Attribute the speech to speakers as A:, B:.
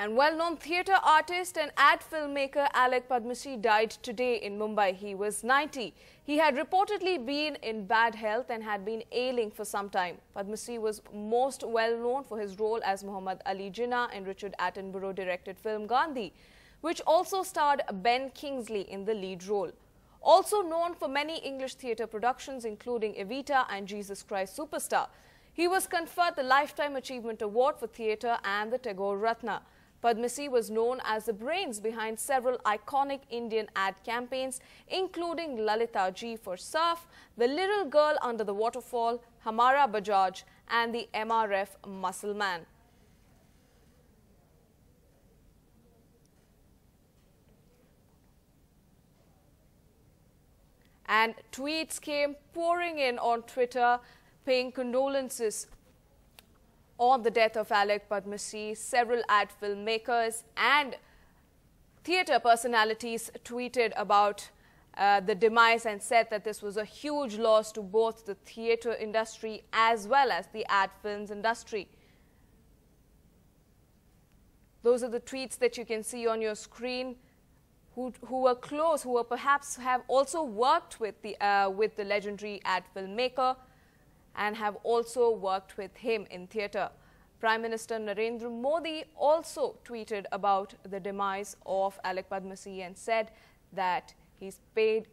A: And well-known theatre artist and ad filmmaker Alyque Padamsee died today in Mumbai. He was 90. He had reportedly been in bad health and had been ailing for some time. Padamsee was most well known for his role as Muhammad Ali Jinnah in Richard Attenborough directed film Gandhi, which also starred Ben Kingsley in the lead role. Also known for many English theatre productions including Evita and Jesus Christ Superstar. He was conferred the Lifetime Achievement Award for Theatre and the Tagore Ratna. Padamsee was known as the brains behind several iconic Indian ad campaigns, including Lalita Ji for Surf, The Little Girl Under the Waterfall, Hamara Bajaj, and the MRF Muscle Man. And tweets came pouring in on Twitter paying condolences on the death of Alyque Padamsee, several ad filmmakers and theatre personalities tweeted about uh, the demise and said that this was a huge loss to both the theatre industry as well as the ad films industry. Those are the tweets that you can see on your screen. Who, who were close, who were perhaps have also worked with the uh, with the legendary ad filmmaker and have also worked with him in theatre. Prime Minister Narendra Modi also tweeted about the demise of Alyque Padamsee and said that he's paid